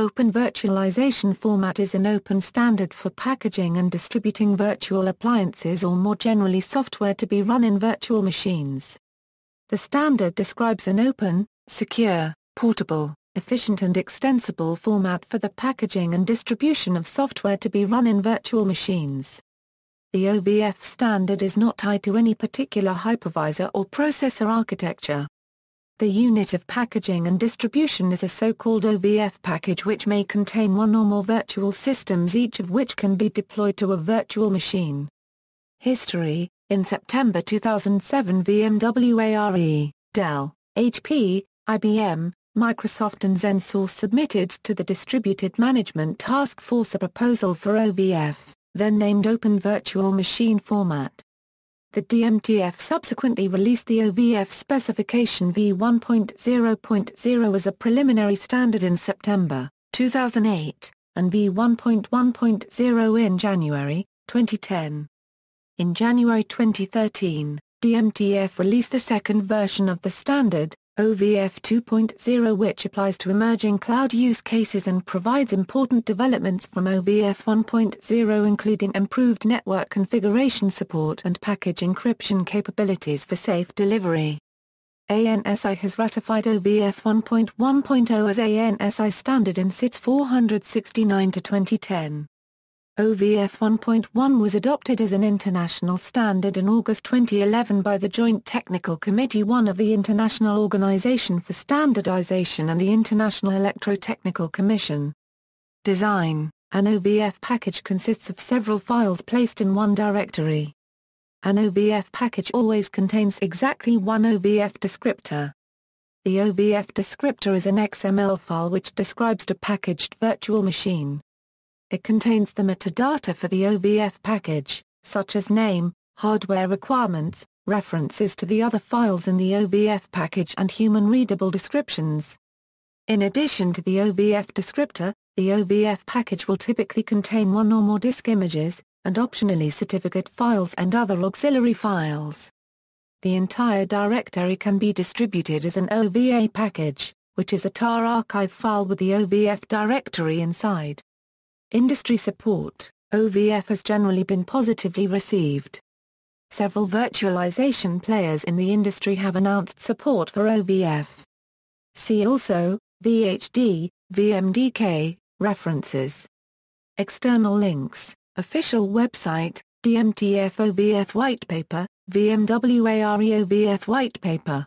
Open Virtualization Format is an open standard for packaging and distributing virtual appliances or more generally software to be run in virtual machines. The standard describes an open, secure, portable, efficient and extensible format for the packaging and distribution of software to be run in virtual machines. The OVF standard is not tied to any particular hypervisor or processor architecture. The unit of packaging and distribution is a so-called OVF package which may contain one or more virtual systems each of which can be deployed to a virtual machine. History In September 2007 VMware ARE, Dell, HP, IBM, Microsoft and XenSource submitted to the Distributed Management Task Force a proposal for OVF, then named Open Virtual Machine Format. The DMTF subsequently released the OVF specification v1.0.0 as a preliminary standard in September 2008, and v1.1.0 in January 2010. In January 2013, DMTF released the second version of the standard, OVF 2.0 which applies to emerging cloud use cases and provides important developments from OVF 1.0 including improved network configuration support and package encryption capabilities for safe delivery. ANSI has ratified OVF 1.1.0 as ANSI standard INCITS 469 to 2010. OVF 1.1 was adopted as an international standard in August 2011 by the Joint Technical Committee 1 of the International Organization for Standardization and the International Electrotechnical Commission. Design An OVF package consists of several files placed in one directory. An OVF package always contains exactly one OVF descriptor. The OVF descriptor is an XML file which describes the packaged virtual machine. It contains the metadata for the OVF package, such as name, hardware requirements, references to the other files in the OVF package and human-readable descriptions. In addition to the OVF descriptor, the OVF package will typically contain one or more disk images, and optionally certificate files and other auxiliary files. The entire directory can be distributed as an OVA package, which is a tar archive file with the OVF directory inside. Industry support OVF has generally been positively received. Several virtualization players in the industry have announced support for OVF. See also, VHD, VMDK, references. External links, official website, DMTF OVF white whitepaper, VMware OVF whitepaper.